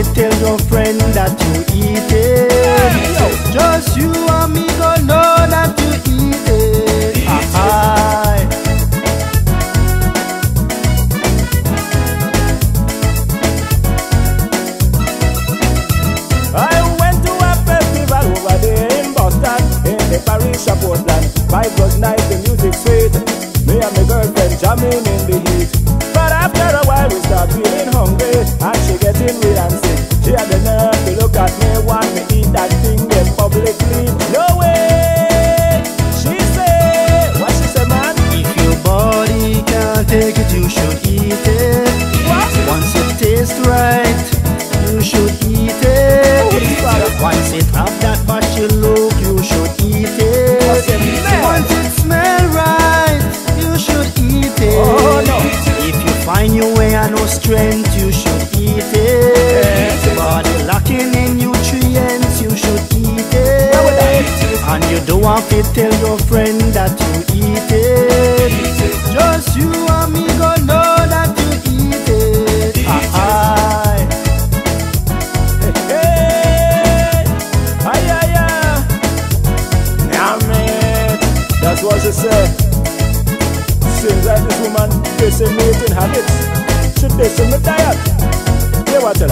Always tell your friend that you eat it. Hey, Just you and me gon' know that you eat it. Eat it. I went to a festival over there in Boston, in the parish of Portland. By was nice, the music sweet. Me and my girlfriend jamming in eat it. Once it tastes right, you should eat it. Once it have that bachelor look, you should eat it. Once it smell right, you should eat it. If you find your way and no strength, you should eat it. Body lacking in nutrients, you should eat it. And you don't want to tell your friend that you eating habits. She dissing the diet. Hear what her.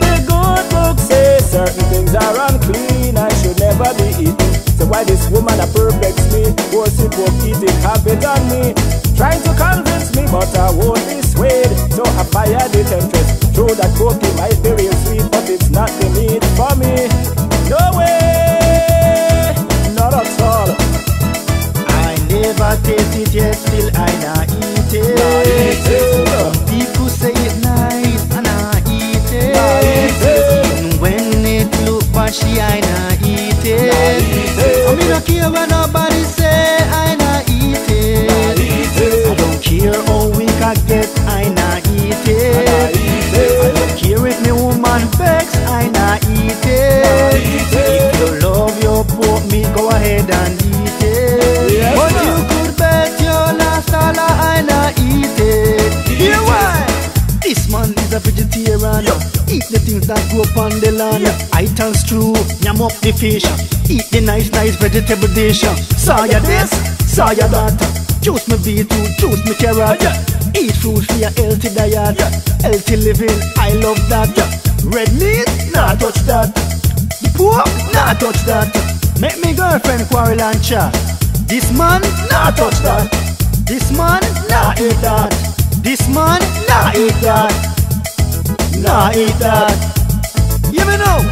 The good book says certain things are unclean and should never be eaten. So why this woman a perplex me? Force it book eating habit on me. Trying to convince me, but I won't be swayed. So I fire the temptress. True that cookie might be real sweet, but it's not the meat for me. No way, not at all. I never taste it yet, still I not eat it. Nah, eat it. People say it nice, and I eat it. Nah, eat it. Even when it look bashy, I not eat it. Nah, eat it. I mean, I care what nobody say, I not eat it. Nah, eat it. I don't care how weak I get, I not eat it. Nah, eat it. I don't care if me woman vex, I not eat it. Nah, eat it. If you love your pork meat, go ahead and eat it. This man is a vegetarian. Eat the things that grow up on the land. Ital stew, yam up the fish. Eat the nice, nice vegetable dish. Saw ya this, saw ya that. Juice me beetroot, juice me carrot. Eat fruit for your healthy diet. Healthy living, I love that. Red meat, nah touch that. The pork, nah touch that. Make me girlfriend quarrel and chat. This man, nah touch that. This man, nah eat that. This man, nah eat that. Nah eat that. You me know.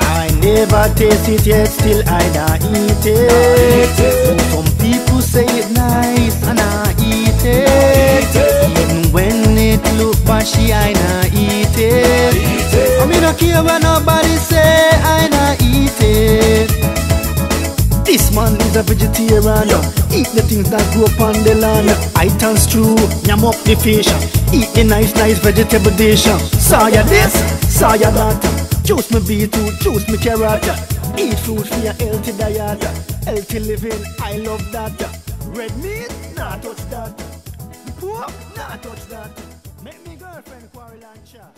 I never taste it yet, still I nah eat it. eat it. Some people say it nice, and I eat it. eat it. Even when it look bashy, I nah it. eat it. I mean, I care what nobody say, a vegetarian. Eat the things that grow up on the land. I turn stew, yam up the fish. Eat the nice, nice vegetable dish. Saw ya this, saw ya that. Juice me beetroot, juice me carrot. Eat fruit for your healthy diet. Healthy living, I love that. Red meat, nah touch that. Pork, nah touch that. Make me girlfriend quarrel and chat.